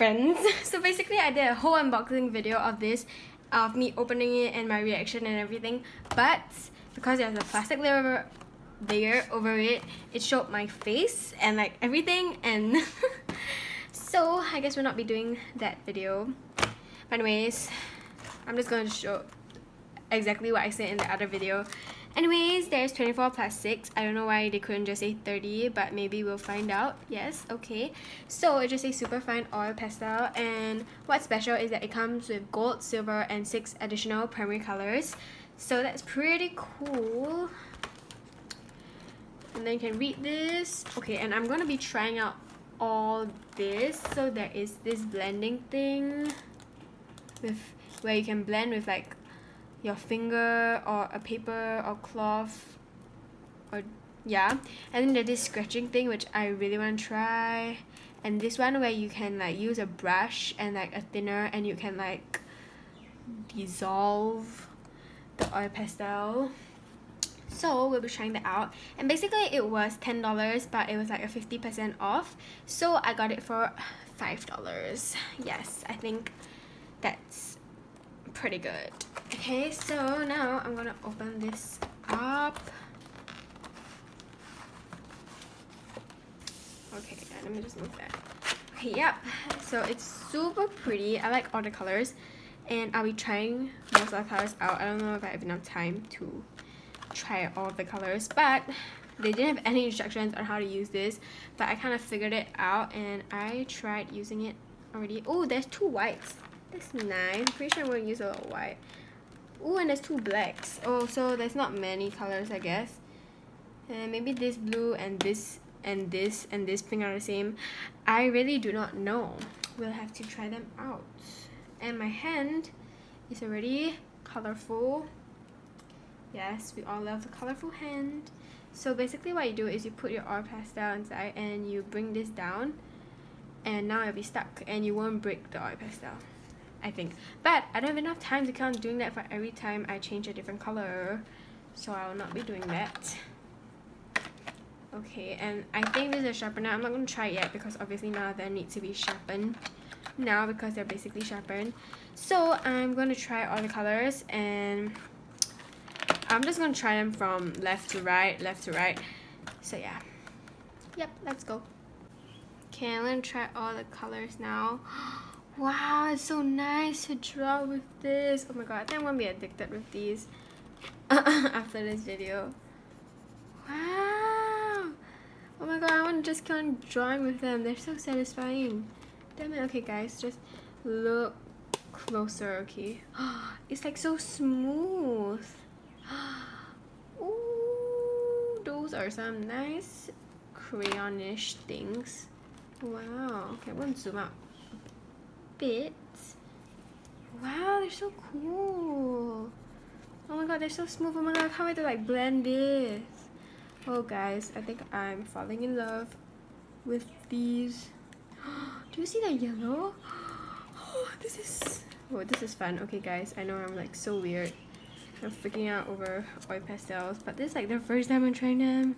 friends. So basically I did a whole unboxing video of this, of me opening it and my reaction and everything. But because there's a plastic layer layer over it, it showed my face and like everything and so I guess we'll not be doing that video. But anyways, I'm just going to show exactly what I said in the other video. Anyways, there's 24 plus 6. I don't know why they couldn't just say 30, but maybe we'll find out. Yes, okay. So it just says super fine oil pastel and what's special is that it comes with gold, silver, and 6 additional primary colors. So that's pretty cool. And then you can read this. Okay, and I'm going to be trying out all this. So there is this blending thing with where you can blend with like your finger or a paper or cloth or yeah. And then there's this scratching thing which I really want to try. And this one where you can like use a brush and like a thinner and you can like dissolve the oil pastel. So we'll be trying that out. And basically it was $10 but it was like a 50% off. So I got it for $5 yes I think that's pretty good. Okay so now I'm gonna open this up. Okay let me just move that. Okay yep. So it's super pretty. I like all the colors. And I'll be trying most of the colors out. I don't know if I have enough time to try all the colors but they didn't have any instructions on how to use this. But I kind of figured it out and I tried using it already. Oh there's two whites that's nice. Pretty sure I'm going to use a lot of white. Oh, and there's two blacks. Oh, so there's not many colors, I guess. And maybe this blue and this and this and this pink are the same. I really do not know. We'll have to try them out. And my hand is already colorful. Yes, we all love the colorful hand. So basically what you do is you put your oil pastel inside and you bring this down and now it'll be stuck and you won't break the oil pastel. I think. But I don't have enough time to count doing that for every time I change a different color. So I will not be doing that. Okay, and I think this is a sharpener. I'm not going to try it yet because obviously none of them need to be sharpened now because they're basically sharpened. So I'm going to try all the colors and I'm just going to try them from left to right, left to right. So yeah. Yep, let's go. Okay, I'm going to try all the colors now. Wow, it's so nice to draw with this. Oh my god, I think I'm gonna be addicted with these after this video. Wow! Oh my god, I want to just keep on drawing with them. They're so satisfying. Damn it. Okay, guys, just look closer, okay? It's like so smooth. Ooh, those are some nice crayonish things. Wow. Okay, I'm gonna zoom out bit. Wow, they're so cool. Oh my god, they're so smooth. Oh my god, I can't wait to like blend this. Oh guys, I think I'm falling in love with these. Do you see that yellow? Oh, this is... Oh, this is fun. Okay guys, I know I'm like so weird. I'm freaking out over oil pastels, but this is like the first time I'm trying them.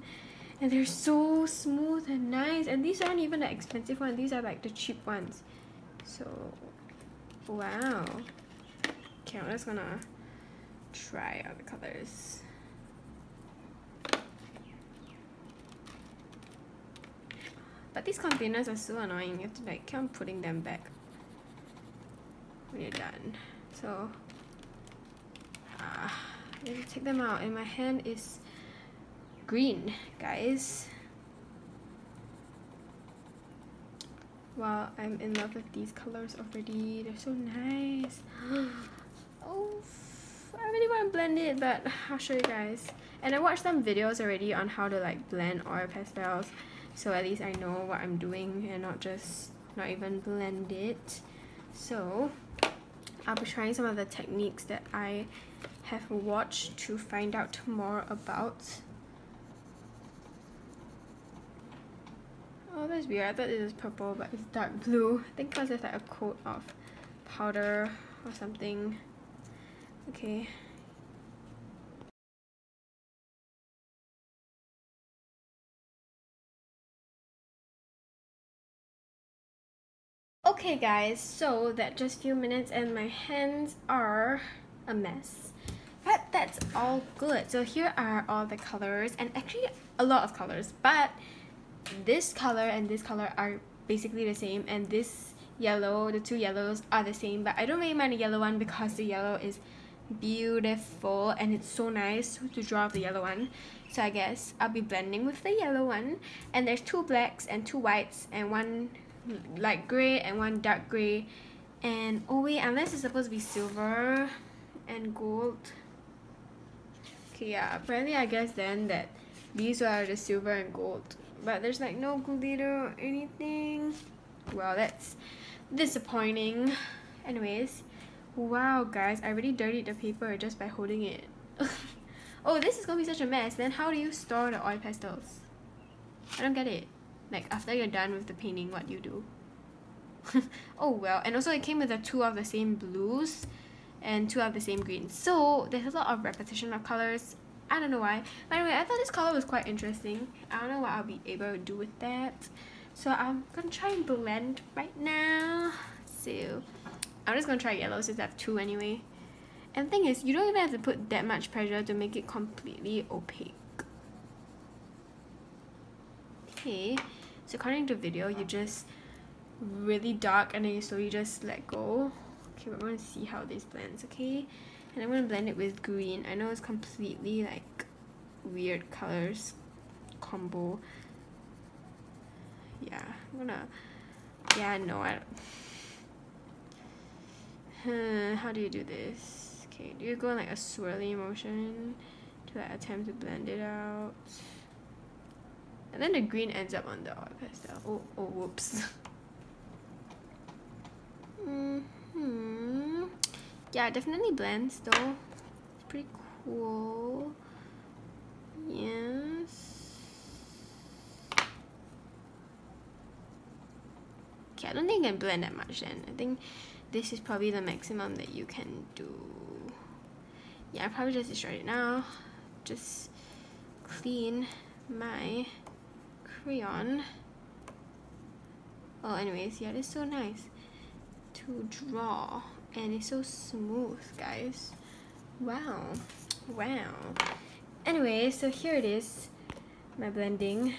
And they're so smooth and nice. And these aren't even the expensive ones. These are like the cheap ones. So, wow. Okay, I'm just gonna try out the colors. But these containers are so annoying. You have to like keep putting them back when you're done. So, ah, uh, let me take them out. And my hand is green, guys. Wow, I'm in love with these colors already. They're so nice. oh, I really want to blend it, but I'll show you guys. And I watched some videos already on how to like blend oil pastels. So at least I know what I'm doing and not just, not even blend it. So, I'll be trying some of the techniques that I have watched to find out more about. Oh, that's weird. I thought it was purple, but it's dark blue. I think because it's like a coat of powder or something. Okay. Okay guys, so that just few minutes and my hands are a mess. But that's all good. So here are all the colors and actually a lot of colors. But this color and this color are basically the same and this yellow, the two yellows are the same. But I don't really mind the yellow one because the yellow is beautiful and it's so nice to draw the yellow one. So I guess I'll be blending with the yellow one. And there's two blacks and two whites and one light gray and one dark gray. And oh wait unless it's supposed to be silver and gold. Okay yeah apparently I guess then that these are the silver and gold but there's like no glitter or anything. Well that's disappointing. Anyways wow guys I already dirtied the paper just by holding it. Oh this is gonna be such a mess. Then how do you store the oil pastels? I don't get it. Like after you're done with the painting what do you do? Oh well and also it came with the two of the same blues and two of the same greens. So there's a lot of repetition of colors I don't know why. But anyway I thought this color was quite interesting. I don't know what I'll be able to do with that. So I'm gonna try and blend right now. So I'm just gonna try yellow since I have two anyway. And the thing is you don't even have to put that much pressure to make it completely opaque. Okay. So according to video you just really dark and then you slowly just let go. Okay we're going to see how this blends okay and I'm to blend it with green. I know it's completely like weird colors combo. Yeah I'm gonna yeah no I don't. How do you do this? Okay do you go in like a swirly motion to like attempt to blend it out? And then the green ends up on the oil pastel. Oh, oh, whoops. mm Yeah, definitely blends though. It's pretty cool. Yes. Okay, I don't think you can blend that much then. I think this is probably the maximum that you can do. Yeah, I probably just destroyed it now. Just clean my crayon oh anyways yeah it's so nice to draw and it's so smooth guys. Wow. Wow. Anyway so here it is my blending.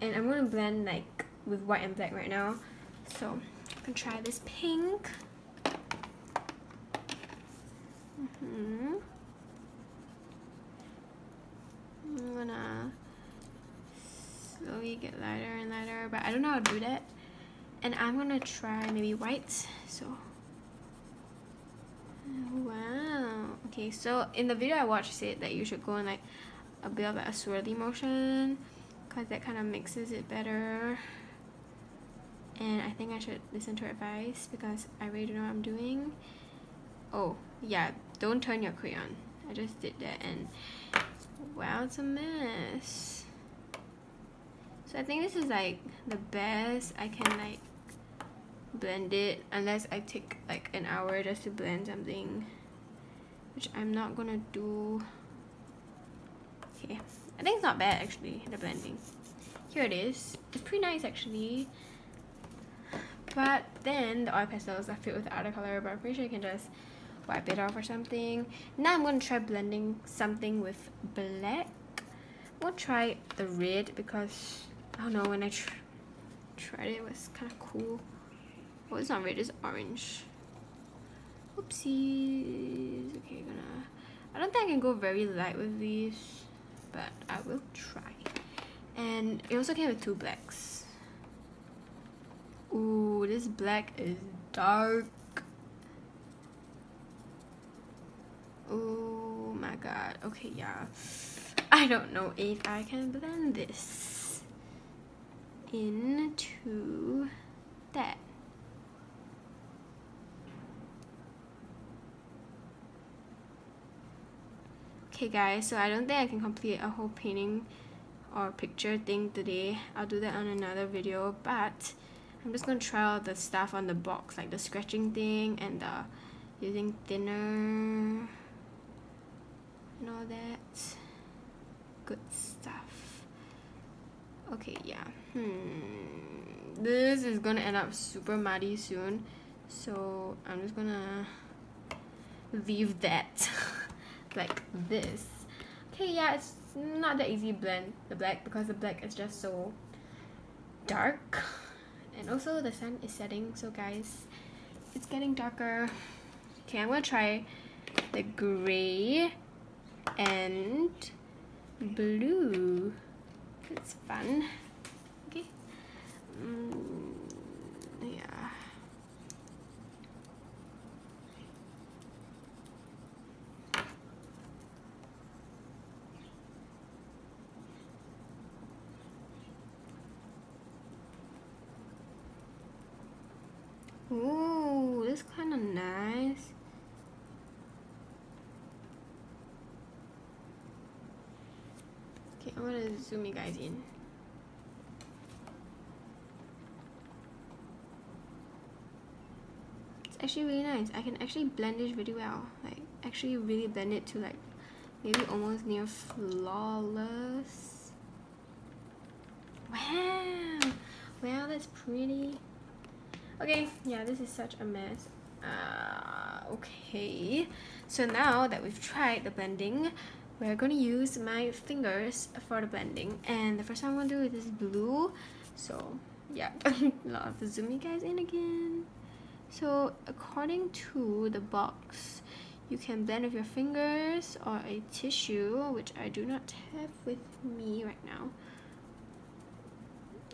And I'm gonna blend like with white and black right now. So I'm gonna try this pink. Mm -hmm. I'm gonna slowly get lighter and lighter but I don't know how to do that. And I'm gonna try maybe white so wow. Okay so in the video I watched said that you should go in like a bit of like a swirly motion because that kind of mixes it better. And I think I should listen to advice because I really don't know what I'm doing. Oh yeah don't turn your crayon. I just did that and wow it's a mess. So I think this is like the best I can like blend it unless I take like an hour just to blend something which I'm not gonna do. Okay. I think it's not bad actually the blending. Here it is. It's pretty nice actually. But then the oil pastels are filled with the other color but I'm pretty sure you can just wipe it off or something. Now I'm gonna try blending something with black. We'll try the red because I don't know, when I tr tried it, it was kind of cool. Oh, it's not red, it's orange. Oopsies. Okay, gonna... I don't think I can go very light with these, but I will try. And it also came with two blacks. Ooh, this black is dark. Oh my god. Okay, yeah. I don't know if I can blend this into that. Okay guys, so I don't think I can complete a whole painting or picture thing today. I'll do that on another video, but I'm just gonna try out the stuff on the box, like the scratching thing and the using thinner and all that good stuff. Okay, yeah. Hmm. this is gonna end up super muddy soon so I'm just gonna leave that like this. Okay yeah it's not that easy blend the black because the black is just so dark. And also the sun is setting so guys it's getting darker. Okay I'm gonna try the gray and blue. It's fun. Okay. Mm, yeah Ooh, this kind of nice. Okay, I'm gonna zoom you guys in. It's actually really nice. I can actually blend this really well. Like, actually really blend it to like maybe almost near flawless. Wow! Wow, that's pretty. Okay, yeah, this is such a mess. Uh, okay, so now that we've tried the blending, we're to use my fingers for the blending. And the first time I'm to do is this blue. So, yeah, to zoom you guys in again. So, according to the box, you can blend with your fingers or a tissue, which I do not have with me right now.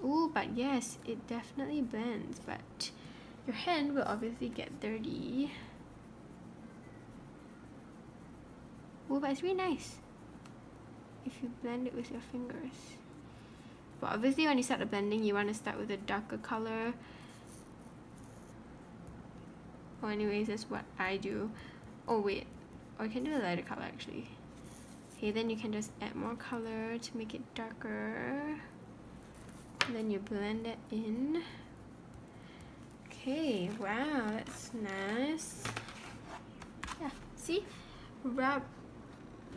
Oh, but yes, it definitely blends, but your hand will obviously get dirty. Oh, but it's really nice if you blend it with your fingers. But obviously when you start the blending, you want to start with a darker color. Well, anyways, that's what I do. Oh, wait. Or oh, you can do a lighter color, actually. Okay, then you can just add more color to make it darker. And then you blend it in. Okay, wow, that's nice. Yeah, see? Wrap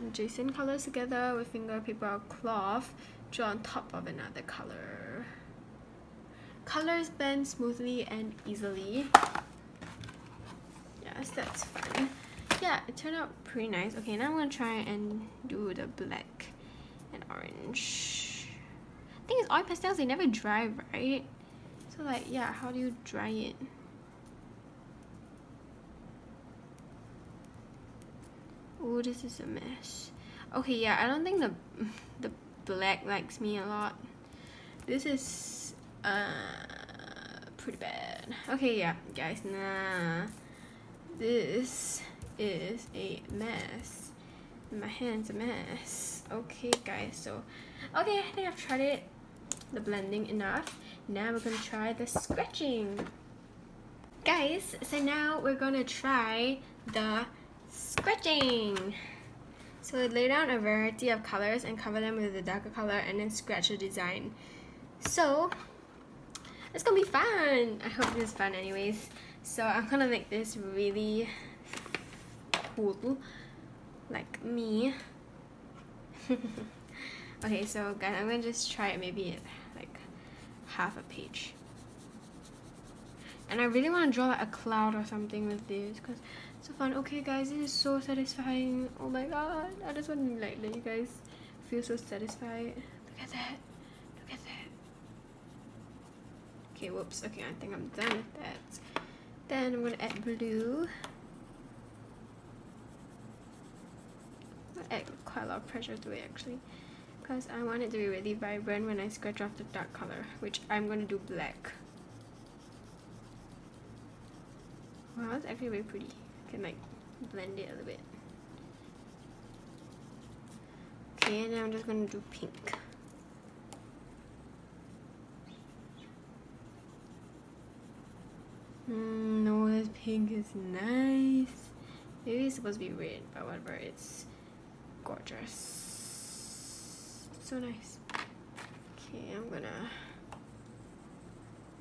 adjacent colors together with finger paper cloth, draw on top of another color. Colors blend smoothly and easily. Yes, that's fun. Yeah, it turned out pretty nice. Okay, now I'm gonna try and do the black and orange. I think it's oil pastels, they never dry, right? So like, yeah, how do you dry it? Oh, this is a mess. Okay, yeah, I don't think the the black likes me a lot. This is uh pretty bad. Okay, yeah, guys, nah. This is a mess. My hand's a mess. Okay, guys, so okay, I think I've tried it the blending enough. Now we're gonna try the scratching. Guys, so now we're gonna try the scratching. So lay down a variety of colors and cover them with a darker color and then scratch the design. So it's gonna be fun. I hope is fun anyways. So I'm gonna make this really cool like me. okay, so guys, I'm gonna just try it maybe half a page. And I really want to draw like a cloud or something with this because it's so fun. Okay guys, this is so satisfying. Oh my god. I just want to like let you guys feel so satisfied. Look at that. Look at that. Okay, whoops. Okay, I think I'm done with that. Then I'm going to add blue. Add quite a lot of pressure to it actually because I want it to be really vibrant when I scratch off the dark color, which I'm going to do black. Wow, that's actually very pretty. I can like blend it a little bit. Okay, and now I'm just going to do pink. Mm, no, this pink is nice. Maybe it's supposed to be red, but whatever, it's gorgeous so nice. Okay, I'm gonna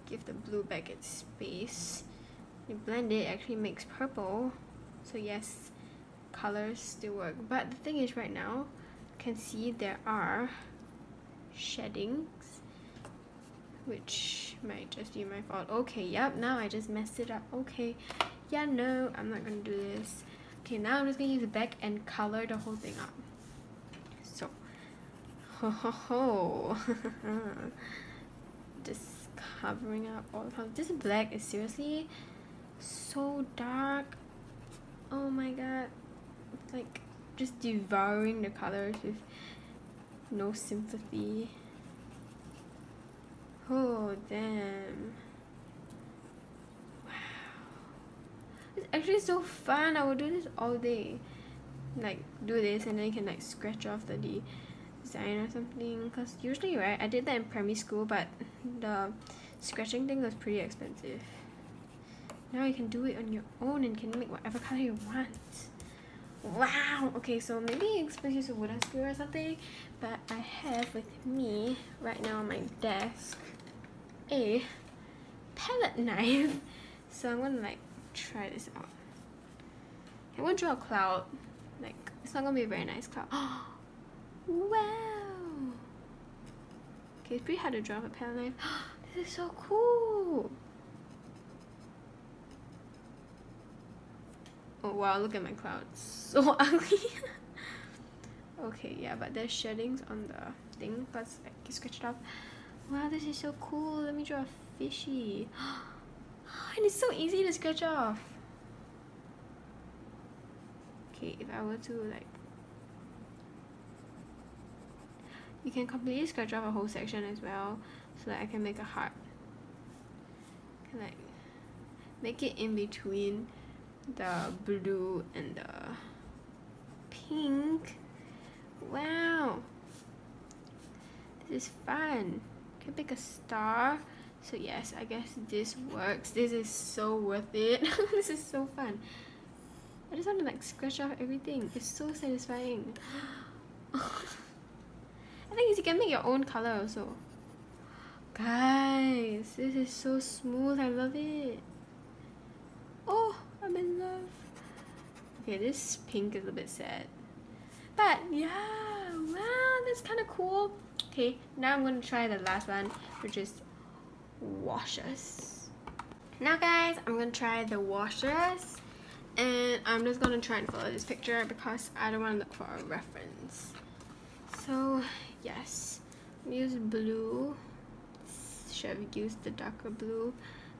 give the blue back its space. You blend it, actually makes purple. So yes, colors still work. But the thing is right now, you can see there are sheddings. which might just be my fault. Okay, yep, now I just messed it up. Okay, yeah, no, I'm not gonna do this. Okay, now I'm just gonna use the back and color the whole thing up. Ho ho ho. up all. This black is seriously so dark. Oh my god. It's like just devouring the colors with no sympathy. Oh, damn. Wow. It's actually so fun. I will do this all day. Like, do this and then you can like scratch off the design or something. Because usually, right, I did that in primary school, but the scratching thing was pretty expensive. Now you can do it on your own and can make whatever color you want. Wow! Okay, so maybe you're supposed to use a wooden skewer or something, but I have with me right now on my desk a palette knife. So I'm gonna like try this out. I'm gonna draw a cloud. Like, it's not gonna be a very nice cloud. Oh, wow! Pretty hard to draw a palette knife. this is so cool! Oh wow, look at my clouds. So ugly. okay, yeah, but there's sheddings on the thing, but I can scratch it off. Wow, this is so cool. Let me draw a fishy. and it's so easy to scratch off. Okay, if I were to like you can completely scratch off a whole section as well so that I can make a heart. Can like make it in between the blue and the pink. Wow. This is fun. Can pick a star. So yes, I guess this works. This is so worth it. this is so fun. I just want to like scratch off everything. It's so satisfying. I think you can make your own color also. Guys, this is so smooth. I love it. Oh, I'm in love. Okay, this pink is a bit sad. But yeah, wow, that's kind of cool. Okay, now I'm going to try the last one, which is washes. Now guys, I'm going to try the washes. And I'm just going to try and follow this picture because I don't want to look for a reference. So, yes. Use blue. Should have used the darker blue.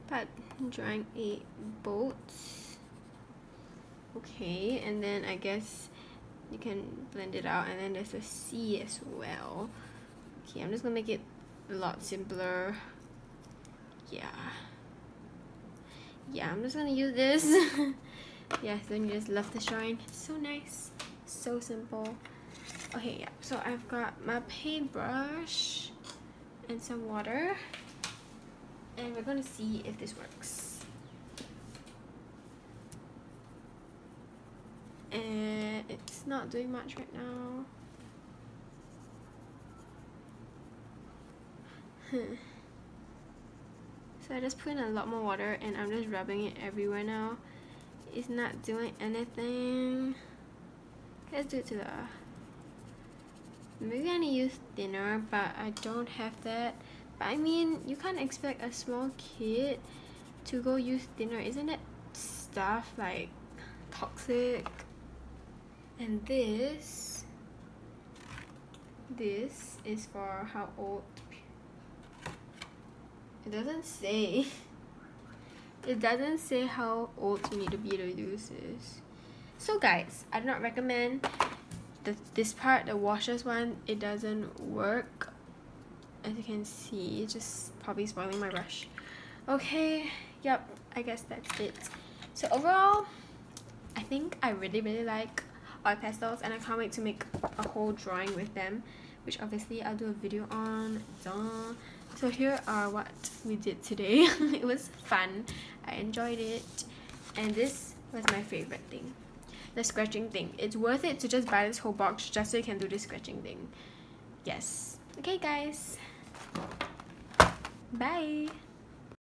But drawing a boat. Okay and then I guess you can blend it out. And then there's a sea as well. Okay I'm just gonna make it a lot simpler. Yeah. Yeah I'm just gonna use this. Yes then you just love the shine so nice. So simple okay yeah so I've got my paintbrush and some water and we're gonna see if this works and it's not doing much right now. so I just put in a lot more water and I'm just rubbing it everywhere now. It's not doing anything. Let's do it to the... Maybe I need to use thinner, but I don't have that. But I mean, you can't expect a small kid to go use thinner. Isn't it stuff like toxic? and this this is for how old it doesn't say it doesn't say how old you need to be to use this so guys I do not recommend the, this part the washers one it doesn't work. As you can see it's just probably spoiling my brush. Okay yep I guess that's it. So overall I think I really really like oil pastels and I can't wait to make a whole drawing with them which obviously I'll do a video on. Duh. so here are what we did today. It was fun. I enjoyed it. And this was my favorite thing the scratching thing. It's worth it to just buy this whole box just so you can do this scratching thing. Yes. Okay guys. Bye